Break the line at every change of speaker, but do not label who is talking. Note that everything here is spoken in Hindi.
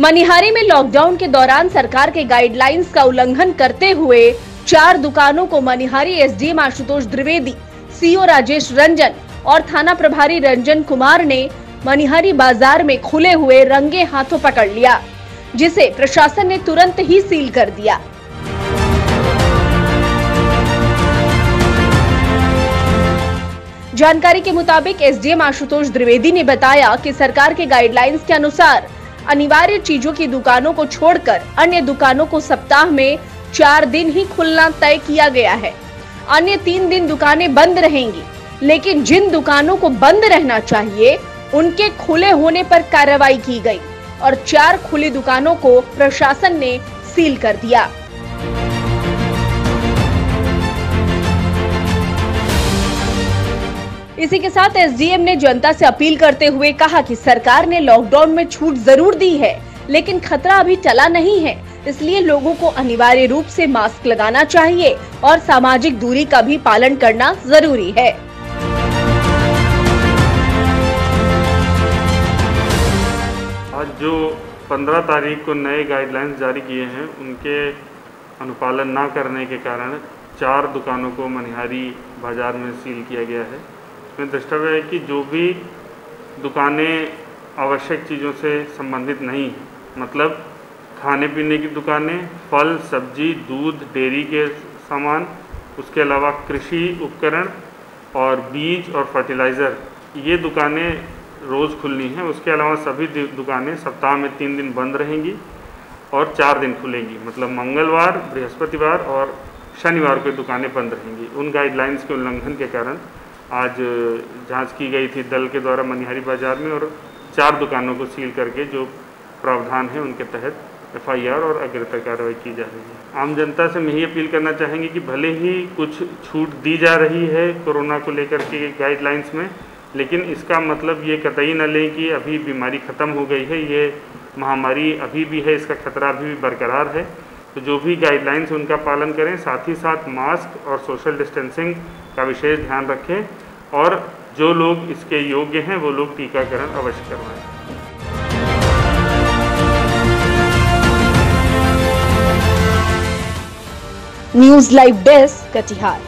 मनिहारी में लॉकडाउन के दौरान सरकार के गाइडलाइंस का उल्लंघन करते हुए चार दुकानों को मनिहारी एसडीएम आशुतोष द्विवेदी सीओ राजेश रंजन और थाना प्रभारी रंजन कुमार ने मनिहारी बाज़ार में खुले हुए रंगे हाथों पकड़ लिया, जिसे प्रशासन ने तुरंत ही सील कर दिया। जानकारी के मुताबिक एसडीएम आशुतोष द्विवेदी ने बताया कि सरकार के गाइडलाइंस के अनुसार अनिवार्य चीज़ों की दुकानों को छोड़कर अन्य दुकानों को सप्ताह में चार दिन ही खुलना तय किया गया है। अन्य तीन दिन दुकानें बंद रहेंगी, लेकिन जिन दुकानों को बंद रहना चाहिए, उनके खुले होने पर कार्रवाई की गई और चार खुली दुकानों को प्रशासन ने सील कर दिया। इसी के साथ एसडीएम ने जनता से अपील करते हुए कहा कि सरकार ने लॉकडाउन में छूट ज़रूर दी है, लेकिन खतरा अभी टला नहीं है। इसलिए लोगों को अनिवार्य रूप से मास्क लगाना चाहिए और सामाजिक दूरी का भी पालन करना ज़रूरी है।
आज जो 15 तारीख को नए गाइडलाइंस जारी किए हैं, उनके अनुपालन ना करने के कारण चार दुकानों को मनिहारी बाज़ार में सील किया गया है। इसमें दृष्टव्य है कि जो भी दुकानें आवश्यक चीज़ों से संबंधित नहीं मतलब खाने पीने की दुकानें, फल, सब्ज़ी, दूध, डेयरी के सामान, उसके अलावा कृषि उपकरण और बीज और फर्टिलाइज़र, ये दुकानें रोज़ खुलनी हैं। उसके अलावा सभी दुकानें सप्ताह में तीन दिन बंद रहेंगी और चार दिन खुलेंगी। मतलब मंगलवार, बृहस्पतिवार और शनिवार को दुकानें बंद रहेंगी। उन गाइडलाइंस के उल्लंघन के कारण आज, जाँच की गई थी दल के द्वारा मनिहारी बाज़ार में और चार दुकानों को सील करके जो प्रावधान है उनके तहत एफआईआर और अग्रता कार्रवाई की जा रही है। आम जनता से मैं यही अपील करना चाहेंगे कि भले ही कुछ छूट दी जा रही है कोरोना को लेकर के गाइडलाइंस में, लेकिन इसका मतलब ये कतई न लें कि अभी बीमारी ख़त्म हो गई है, ये महामारी अभी भी है, इसका खतरा अभी भी बरकरार है। तो जो भी गाइडलाइंस उनका पालन करें, साथ ही साथ मास्क और सोशल डिस्टेंसिंग का विशेष ध्यान रखें और जो लोग इसके योग्य हैं, वो लोग टीकाकरण अवश्य करवाएँ।
News live desk Katihar